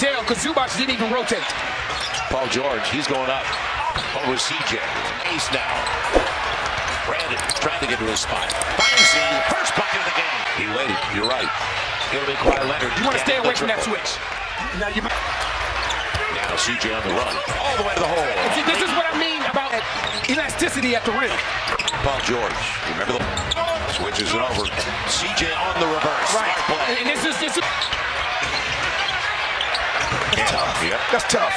tell because Zubac didn't even rotate. Paul George, he's going up over CJ. Ace now. Brandon trying to get to his spot. Finds the first bucket of the game. He waited. You're right. It'll be Kawhi Leonard. You want to stay away from that switch. Now you. Now CJ on the run. All the way to the hole. See, this is what I mean about elasticity at the rim. Paul George. Remember the switches it over. CJ on the reverse. Right. Smart play. And this is this is Tough. Yep. that's tough.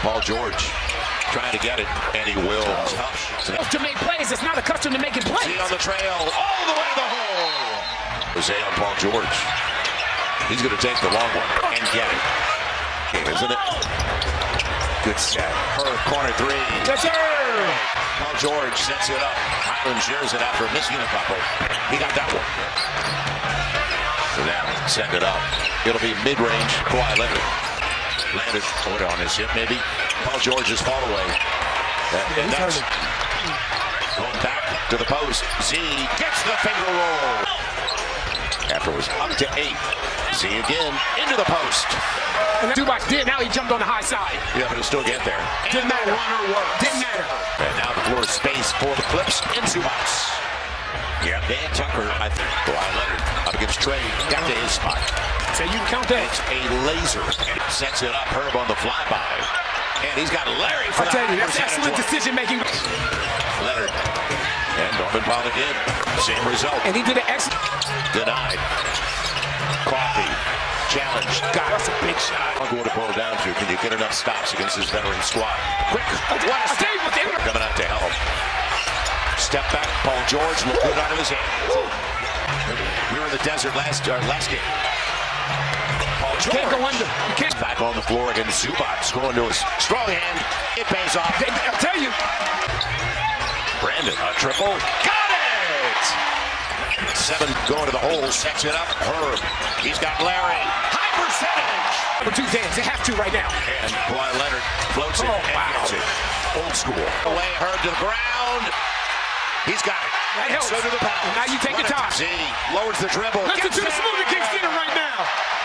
Paul George trying to get it, and he will. Tough. To make plays, it's not accustomed to making plays. See on the trail, all the way to the hole. Jose on Paul George. He's going to take the long one and get it. Isn't it? Good set. Her corner three. Yes, sir. Paul George sets it up. Highland shares it after missing a couple. He got that one. So now send it up. It'll be mid-range. Kawhi Leonard. Landed foot on his hip, maybe. Paul George's fall away. And, and that's going back to the post. Z gets the finger roll. After it was up to eight. Z again into the post. And Zubac did. Now he jumped on the high side. Yeah, but it'll still get there. Didn't matter. Didn't matter. And now the floor is space for the Clips into box. Yeah, Dan Tucker, I think. Kawhi Leonard up against Trey. Got to his spot. So you count that. It's a laser. And sets it up. Herb on the flyby. And he's got Larry for I the tell you, that's excellent decision making. Leonard. And Norman Powell again. Same result. And he did an excellent. Denied. Coffee. Challenge. Got. That's a big shot. I'll go to boil down to. Can you get enough stops against this veteran squad? Quick. I tell- I tell you what, they were- Coming out to help. Step back. Paul George looked good out of his hand. We were in the desert last uh, last game. Paul George. Can't go under. Can't. Back on the floor against Zubac. Going to his strong hand. It pays off. I'll tell you, Brandon, a triple. Got it! Seven going to the hole. Sets it up. Herb. He's got Larry. High percentage. for two hands, they have to right now. And Kawhi Leonard floats it Oh, and wow. gets it. Old school. Away, Herb to the ground. He's got it. That And helps. So do the. Now you take What your a time. Z lowers the dribble. Listen to the smoothie King Center right now. The